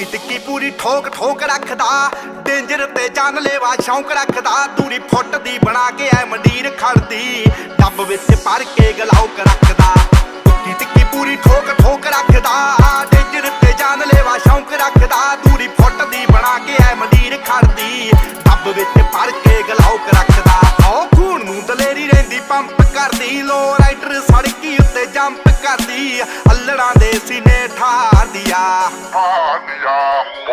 ਟਿੱਕੀ ਟਿੱਕੀ ਪੂਰੀ ਠੋਕ ਠੋਕ ਰੱਖਦਾ, ਡੇਂਜਰ ਤੇ ਜਾਨ ਲੈਵਾ ਸ਼ੌਂਕ ਰੱਖਦਾ ਦੂਰੀ ਫੁੱਟ ਦੀ ਬਣਾ ਕੇ ਐ ਮੰਡੀਰ ਖੜਦੀ, ਡੱਬ ਵਿੱਚ ਭਰ ਕੇ ਗਲਾਉਕ ਰੱਖਦਾ। ਟਿੱਕੀ ਟਿੱਕੀ ਪੂਰੀ ਠੋਕ ਠੋਕ ਰੱਖਦਾ, ਡੇਂਜਰ ਤੇ ਜਾਨ ਲੈਵਾ ਸ਼ੌਂਕ ਰੱਖਦਾ ਦੂਰੀ ਫੁੱਟ ਦੀ ਬਣਾ ਕੇ ਐ ਮੰਡੀਰ ਖੜਦੀ, ਡੱਬ ਵਿੱਚ ਭਰ ਕੇ ਗਲਾਉਕ ਰੱਖਦਾ। ਓ ਖੂਨ ਨੂੰ ਦਲੇਰੀ ਰਹਿੰਦੀ, ਪੰਪ ਕਰਦੀ ਲੋ ਰਾਈਡਰ ਸੜਕੀ ਉੱਤੇ ਜੰਪ ਕਰਦੀ, ਅੱਲੜਾਂ ਦੇ ਸੀਨੇ ਠਾਰਦੀ ਆ। Mania.